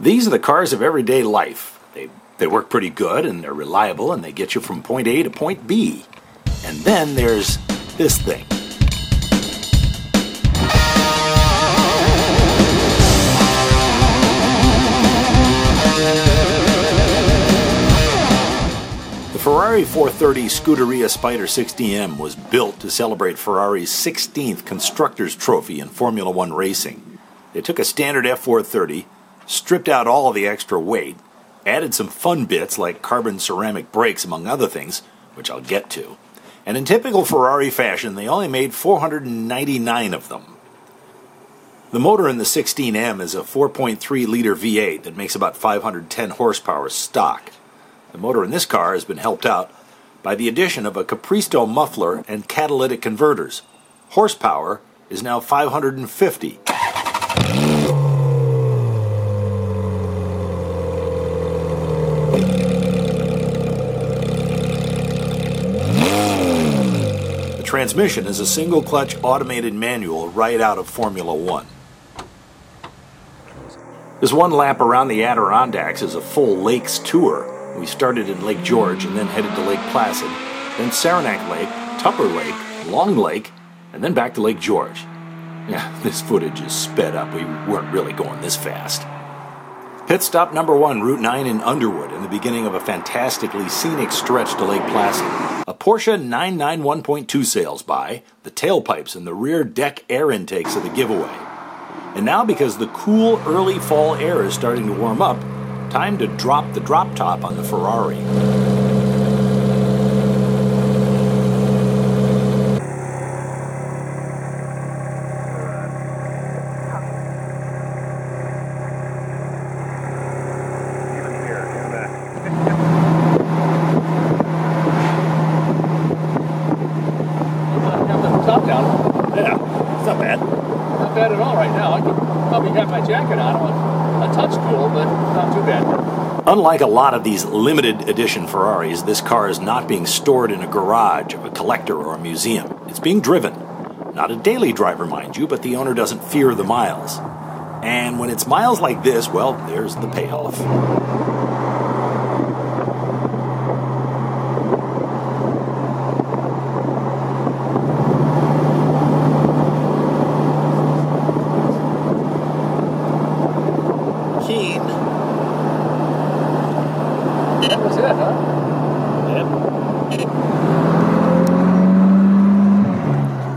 These are the cars of everyday life. They, they work pretty good and they're reliable and they get you from point A to point B. And then there's this thing. The Ferrari 430 Scuderia Spider 16M was built to celebrate Ferrari's 16th Constructors' Trophy in Formula One racing. They took a standard F430, stripped out all the extra weight, added some fun bits like carbon ceramic brakes, among other things, which I'll get to. And in typical Ferrari fashion, they only made 499 of them. The motor in the 16M is a 4.3 liter V8 that makes about 510 horsepower stock. The motor in this car has been helped out by the addition of a Capristo muffler and catalytic converters. Horsepower is now 550. Transmission is a single clutch automated manual right out of Formula One. This one lap around the Adirondacks is a full lakes tour. We started in Lake George and then headed to Lake Placid, then Saranac Lake, Tupper Lake, Long Lake, and then back to Lake George. Yeah, this footage is sped up. We weren't really going this fast. Pit stop number one, Route 9 in Underwood, in the beginning of a fantastically scenic stretch to Lake Placid. A Porsche 991.2 sails by, the tailpipes and the rear deck air intakes of the giveaway. And now, because the cool early fall air is starting to warm up, time to drop the drop top on the Ferrari. Got the top down. Yeah, it's not bad. Not bad at all right now. I could probably jacket on. A touch cool, but not too bad. Unlike a lot of these limited edition Ferraris, this car is not being stored in a garage of a collector or a museum. It's being driven. Not a daily driver, mind you, but the owner doesn't fear the miles. And when it's miles like this, well, there's the payoff.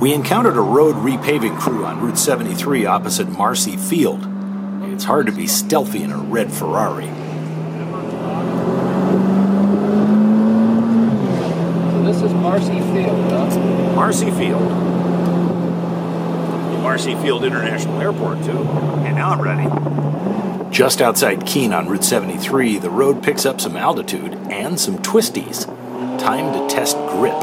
We encountered a road repaving crew on Route 73 opposite Marcy Field. It's hard to be stealthy in a red Ferrari. So this is Marcy Field, huh? Marcy Field. Marcy Field International Airport, too. And now I'm ready. Just outside Keene on Route 73, the road picks up some altitude and some twisties. Time to test grip.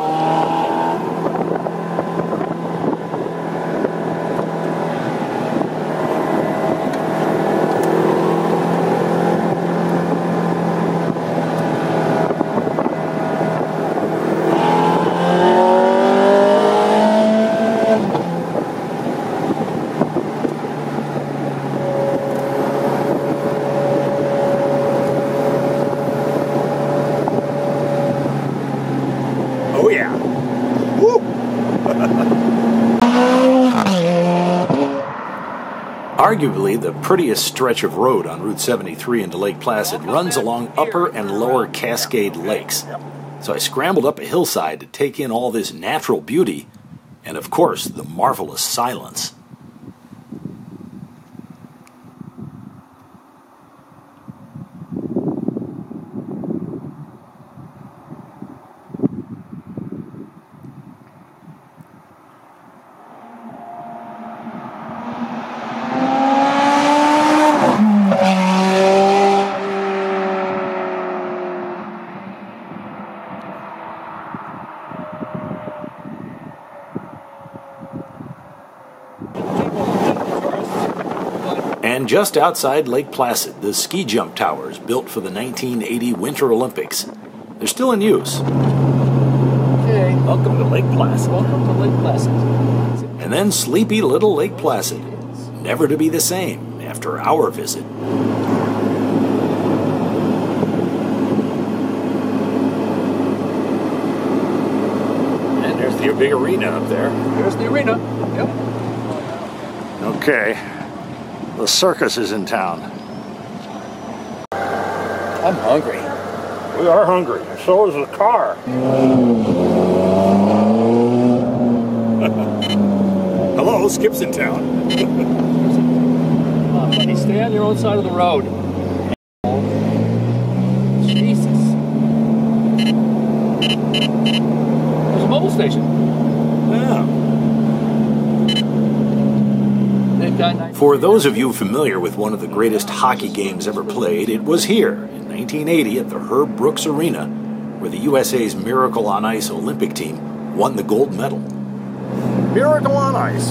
Oh, yeah. Arguably, the prettiest stretch of road on Route 73 into Lake Placid runs along upper and lower Cascade Lakes. So I scrambled up a hillside to take in all this natural beauty and, of course, the marvelous silence. And just outside Lake Placid, the ski jump towers built for the 1980 Winter Olympics. They're still in use. Okay. Welcome to Lake Placid. Welcome to Lake Placid. And then sleepy little Lake Placid, never to be the same after our visit. And there's the big arena up there. There's the arena. Yep. Okay. The circus is in town. I'm hungry. We are hungry. So is the car. Hello, Skip's in town. Come on, buddy, stay on your own side of the road. Jesus. There's a Mobil station. Yeah. For those of you familiar with one of the greatest hockey games ever played, it was here in 1980 at the Herb Brooks Arena, where the USA's Miracle on Ice Olympic team won the gold medal. Miracle on Ice,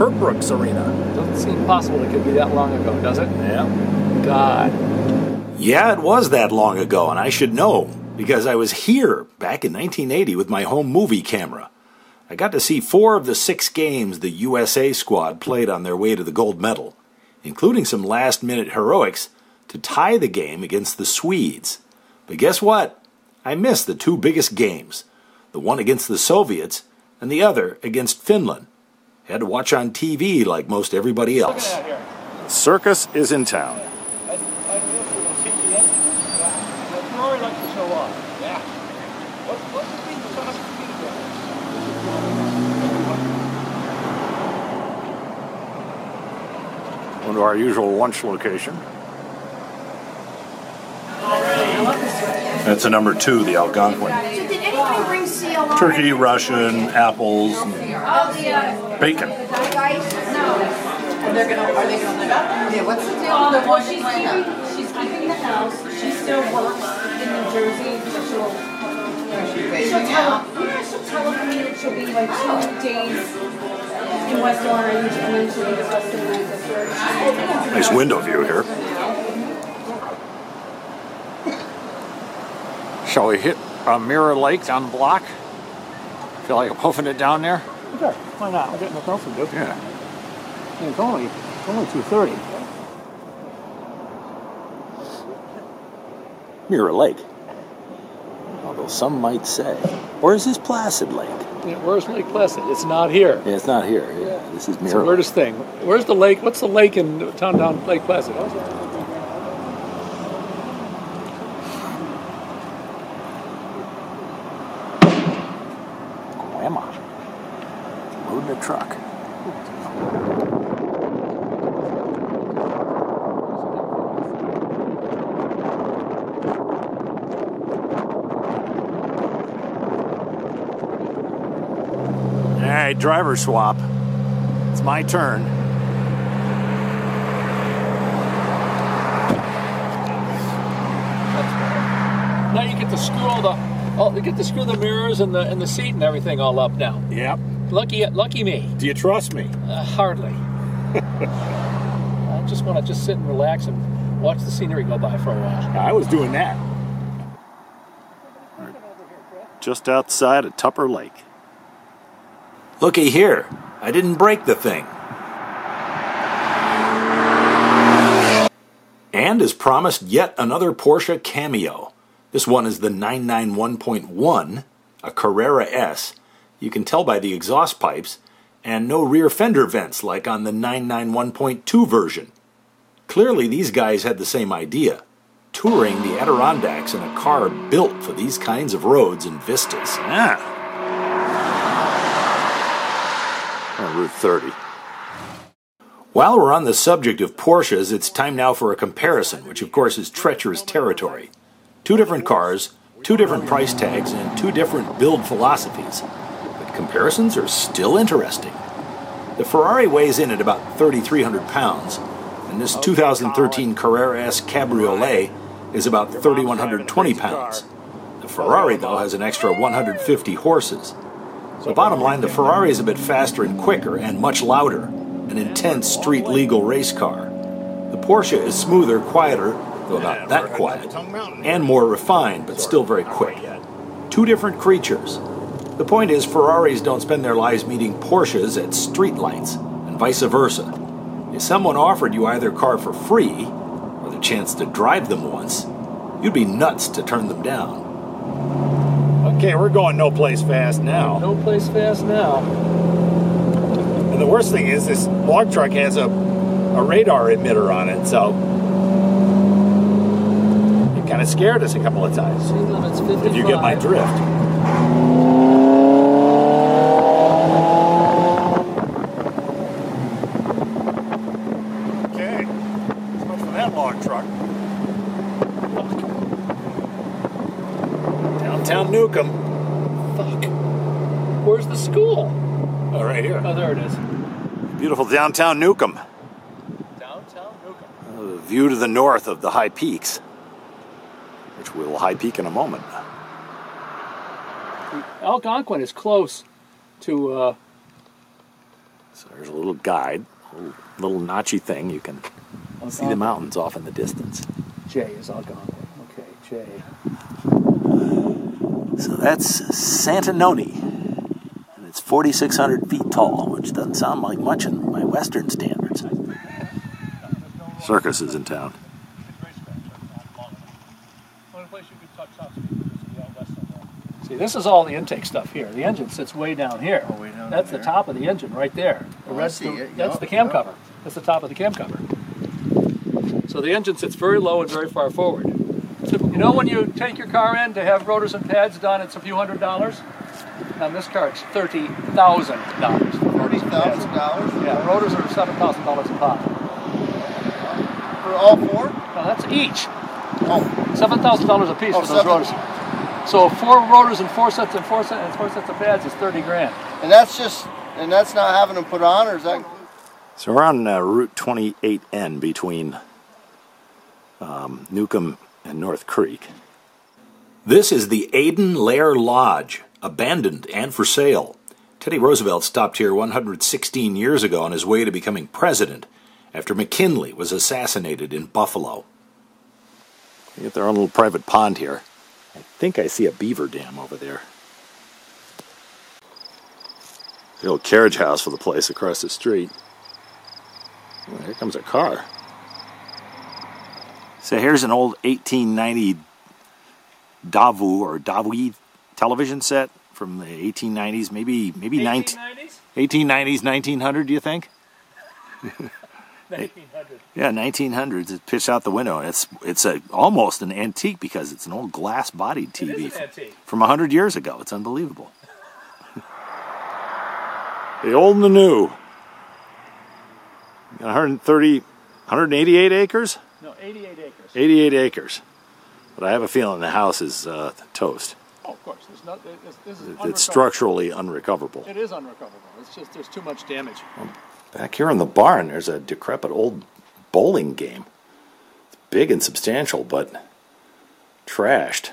Herb Brooks Arena. Doesn't seem possible it could be that long ago, does it? Yeah. God. Yeah, it was that long ago, and I should know because I was here back in 1980 with my home movie camera. I got to see four of the six games the USA squad played on their way to the gold medal, including some last minute heroics to tie the game against the Swedes. But guess what? I missed the two biggest games the one against the Soviets and the other against Finland. I Had to watch on TV like most everybody else. Circus is in town. I, I feel for the CPM. Ferrari likes to show off. Yeah. What, what's the thing that's on to our usual lunch location. That's a number two, the Algonquin. So did anybody bring CLR? Turkey, Russian, apples, and Oh, the, uh, bacon. No. They're gonna, are they gonna live out? Yeah, what's the deal with Well, she's keeping, she's keeping the house. She still works in New Jersey, so she'll, she'll tell, yeah, she'll telephone me that she'll be like two days in West Orange and then she'll be the rest of the night at church. Nice window view here. Shall we hit a Mirror Lake down the block? Feel like hoofing it down there? Sure, why not? I'll get nothing else to do. Yeah. And it's only, it's only 2.30. Mirror Lake. Some might say, or is this Placid Lake? Yeah, where's Lake Placid? It's not here. Yeah, it's not here. Yeah, this is It's the weirdest thing. Where's the lake? What's the lake in town down Lake Placid? Grandma. Loading a truck. All right, driver swap. It's my turn. Now you get to screw all the, oh, you get to screw the mirrors and the and the seat and everything all up now. Yep. Lucky, lucky me. Do you trust me? Uh, hardly. I just want to just sit and relax and watch the scenery go by for a while. I was doing that. Just outside of Tupper Lake. Looky here. I didn't break the thing. And as promised, yet another Porsche cameo. This one is the 991.1, a Carrera S. You can tell by the exhaust pipes, and no rear fender vents like on the 991.2 version. Clearly, these guys had the same idea touring the Adirondacks in a car built for these kinds of roads and vistas. Ah. On Route 30. While we're on the subject of Porsches, it's time now for a comparison, which of course is treacherous territory. Two different cars, two different price tags, and two different build philosophies. But comparisons are still interesting. The Ferrari weighs in at about 3,300 pounds, and this 2013 Carrera S Cabriolet is about 3,120 pounds. The Ferrari, though, has an extra 150 horses. So, bottom line, the Ferrari is a bit faster and quicker and much louder, an intense street legal race car. The Porsche is smoother, quieter, though not that quiet, and more refined, but still very quick. Two different creatures. The point is, Ferraris don't spend their lives meeting Porsches at streetlights, and vice versa. If someone offered you either car for free, or the chance to drive them once, you'd be nuts to turn them down. Okay, we're going no place fast now. No place fast now. And the worst thing is this log truck has a, a radar emitter on it, so it kind of scared us a couple of times. Speed limit's 55. If you get my drift. Okay, so much for that log truck. Downtown Newcomb. Fuck. Where's the school? Oh, right here. Oh, there it is. Beautiful downtown Newcomb. Downtown Newcomb. A view to the north of the high peaks, which we'll high peak in a moment. Algonquin is close to, uh, So there's a little guide, a little, little notchy thing. You can see the mountains off in the distance. J is Algonquin. Okay, J. So that's Santanoni. And it's 4,600 feet tall, which doesn't sound like much in my Western standards. Circus is in town. See, this is all the intake stuff here. The engine sits way down here. Oh, way down That's the there. top of the engine right there. The Oh, I see the- it. That's Yup, the cam yup. cover. That's the top of the cam cover. So the engine sits very low and very far forward. So, you know when you take your car in to have rotors and pads done, it's a few hundred dollars? On this car, it's thirty thousand dollars. Thirty thousand dollars Yeah, rotors are seven thousand dollars a pop. for all four? Now that's each. Oh, Seven thousand dollars a piece Oh, for those seven- rotors. So four rotors and four sets and four sets and four sets of pads is thirty grand. and that's just and that's not having them put on, or is that? So we're on uh, Route 28N between um, Newcomb and North Creek. This is the Aiden Lair Lodge, abandoned and for sale. Teddy Roosevelt stopped here 116 years ago on his way to becoming president after McKinley was assassinated in Buffalo. They get their own little private pond here. I think I see a beaver dam over there. The old carriage house for the place across the street. Oh, here comes a car. So here's an old 1890 Davu or Dawi television set from the 1890s, maybe maybe 19, 1890s? 1890s, 1900. Do you think? 1900. Yeah, 1900s. It pitched out the window, it's it's a almost an antique because it's an old glass-bodied TV It is an from, from 100 years ago. It's unbelievable. the old and the new. 130, 188 acres. No, 88 acres. 88 acres. But I have a feeling the house is uh, toast. Oh, of course. There's not, this, this is It's structurally unrecoverable. It is unrecoverable. It's just there's too much damage. Back here in the barn, there's a decrepit old bowling game. It's big and substantial, but trashed.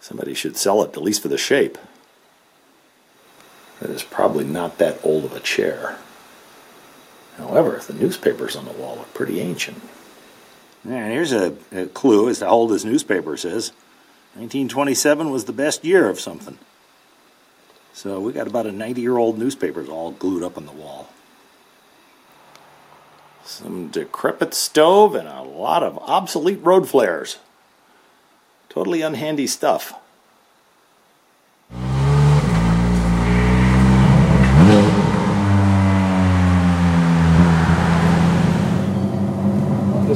Somebody should sell it, at least for the shape. It is probably not that old of a chair. However, the newspapers on the wall look pretty ancient. And here's a, a clue as to how old this newspaper says. 1927 was the best year of something. So we got about a 90 year old newspapers all glued up on the wall. Some decrepit stove and a lot of obsolete road flares. Totally unhandy stuff.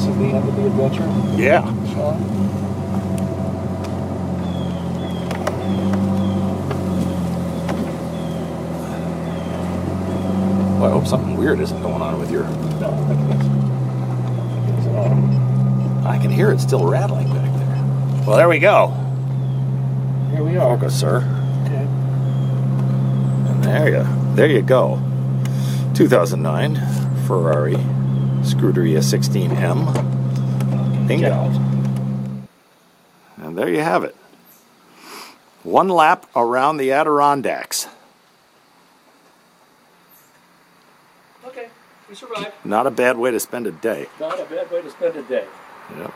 This is the end of the adventure. Yeah. Sean. Well, I hope something weird isn't going on with your. No, I think it's, I think it's at. I can hear it still rattling back there. Well, there we go. Here we are. Focus, sir. Okay. And there you, there you go. 2009 Ferrari Scuderia 16M. Bingo. And there you have it. One lap around the Adirondacks. Okay. We survived. Not a bad way to spend a day. Not a bad way to spend a day. Yep.